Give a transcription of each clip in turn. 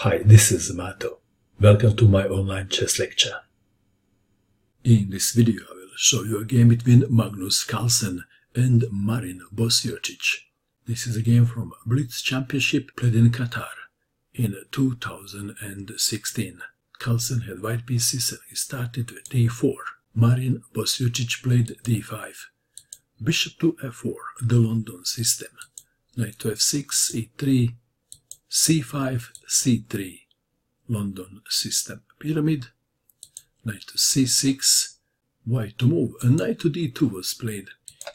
Hi, this is Mato. Welcome to my online chess lecture. In this video I will show you a game between Magnus Carlsen and Marin Bosiocic. This is a game from Blitz Championship played in Qatar in 2016. Carlsen had white pieces and he started with d4. Marin Bosiocic played d5. Bishop to f4, the London system. Knight to f6, e3, c5, c3, London system pyramid, knight to c6, white to move, and knight to d2 was played.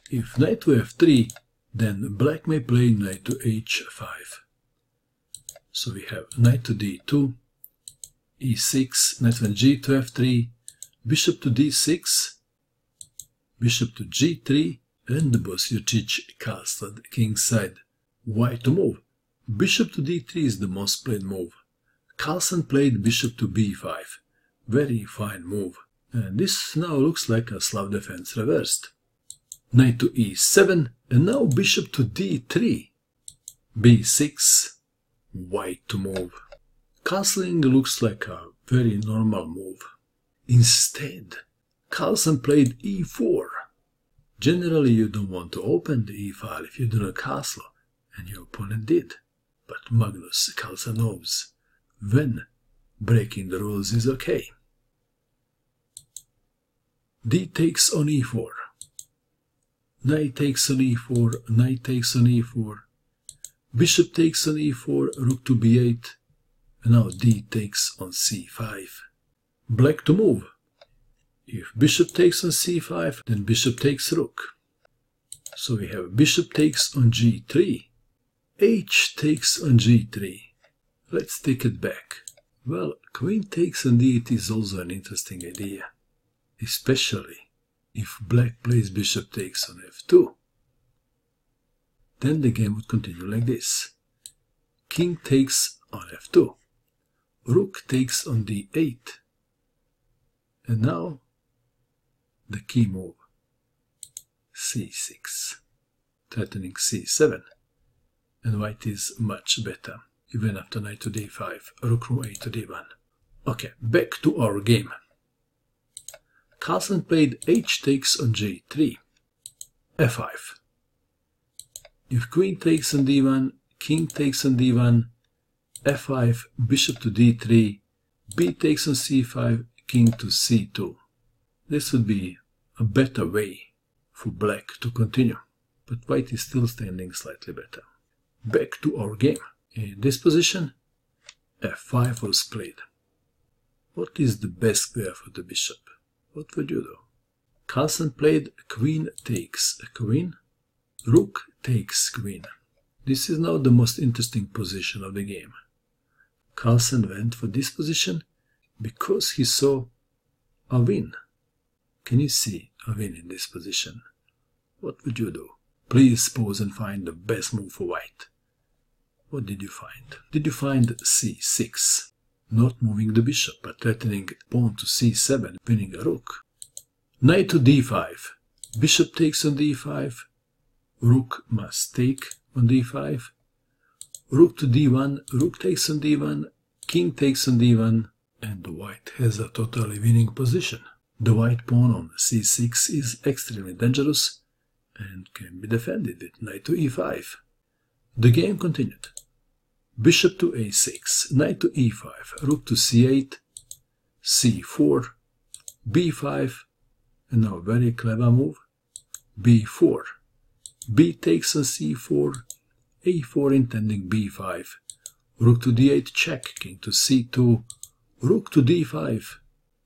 If knight to f3, then black may play knight to h5. So we have knight to d2, e6, knight to g to f3, bishop to d6, bishop to g3, and the Bosiocic castled kingside. White to move. Bishop to d3 is the most played move. Carlsen played bishop to b5. Very fine move. And this now looks like a Slav defense reversed. Knight to e7 and now bishop to d3. b6. White to move. Castling looks like a very normal move. Instead, Carlsen played e4. Generally you don't want to open the e-file if you do not castle, and your opponent did. But Magnus Carlsen knows when breaking the rules is okay. d takes on e4. Knight takes on e4, knight takes on e4. Bishop takes on e4, rook to b8. And now d takes on c5. Black to move. If bishop takes on c5, then bishop takes rook. So we have bishop takes on g3 h takes on g3. Let's take it back. Well, queen takes on d8 is also an interesting idea, especially if black plays bishop takes on f2. Then the game would continue like this. King takes on f2. Rook takes on d8. And now the key move c6, threatening c7 and white is much better, even after knight to d5, rook from a to d1. Okay, back to our game. Carlsen played h takes on g3, f5. If queen takes on d1, king takes on d1, f5, bishop to d3, b takes on c5, king to c2. This would be a better way for black to continue, but white is still standing slightly better back to our game. In this position, f5 was played. What is the best square for the bishop? What would you do? Carlsen played queen takes a queen, rook takes queen. This is now the most interesting position of the game. Carlsen went for this position because he saw a win. Can you see a win in this position? What would you do? Please pause and find the best move for white. What did you find? Did you find c6? Not moving the bishop, but threatening pawn to c7, winning a rook. Knight to d5. Bishop takes on d5. Rook must take on d5. Rook to d1. Rook takes on d1. King takes on d1. And the white has a totally winning position. The white pawn on c6 is extremely dangerous and can be defended with knight to e5. The game continued. Bishop to a6, knight to e5, rook to c8, c4, b5, and now a very clever move, b4. b takes on c4, a4 intending b5, rook to d8 check, king to c2, rook to d5,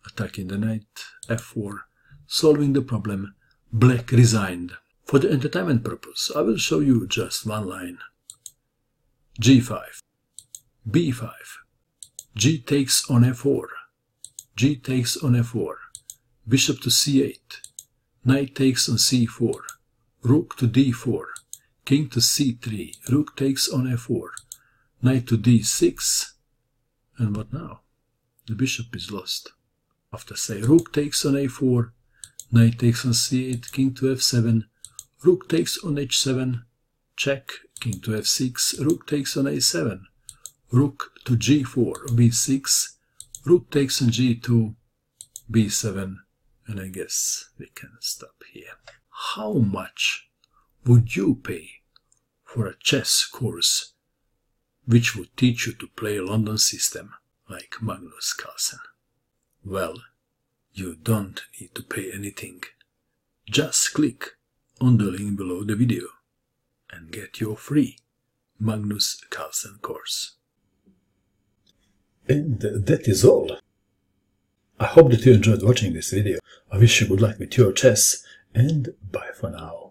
attacking the knight, f4, solving the problem, black resigned. For the entertainment purpose, I will show you just one line. G5, b5, g takes on f4, g takes on f4, bishop to c8, knight takes on c4, rook to d4, king to c3, rook takes on f4, knight to d6, and what now? The bishop is lost. After say rook takes on a4, knight takes on c8, king to f7, rook takes on h7, check, king to f6, rook takes on a7, rook to g4, b6, rook takes on g2, b7, and I guess we can stop here. How much would you pay for a chess course which would teach you to play London system like Magnus Carlsen? Well, you don't need to pay anything. Just click on the link below the video and get your free Magnus Carlsen course. And that is all. I hope that you enjoyed watching this video. I wish you good luck with your chess and bye for now.